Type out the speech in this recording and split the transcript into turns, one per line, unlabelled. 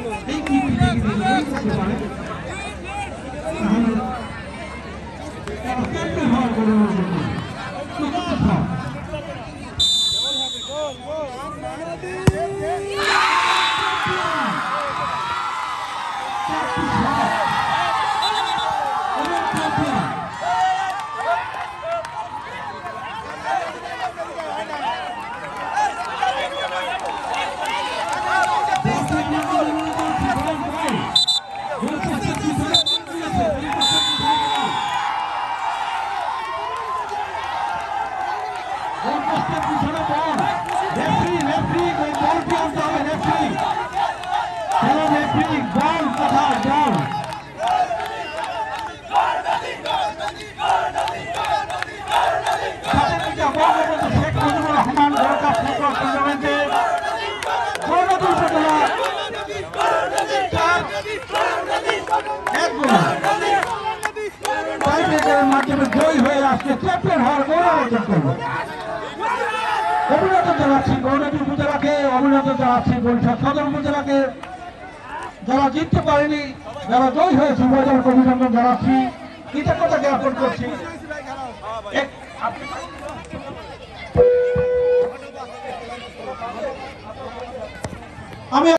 abbb 的那个人 গোলপোস্টের পিছনে বল referee referee বল কি আনতে হবে রেফরি হ্যালো রেফরি বল কোথায় বল শেখ মুজিবুর রহমান গোলকা ফুটবল টুর্নামেন্টে গৌরব উপজেলা এক গোল মাধ্যমে জয়ী হয়ে আসছে চ্যাম্পিয়ন হওয়ার গৌরব অর্জন করবো জানাচ্ছি গৌরী উপজেলাকে অভিনন্দন জানাচ্ছি বরিশাল সদর উপজেলাকে যারা জিততে পারেনি যারা জয় হয়েছে উভয়জনকে অভিনন্দন জানাচ্ছি কৃতজ্ঞতা জ্ঞাপন করছি আমি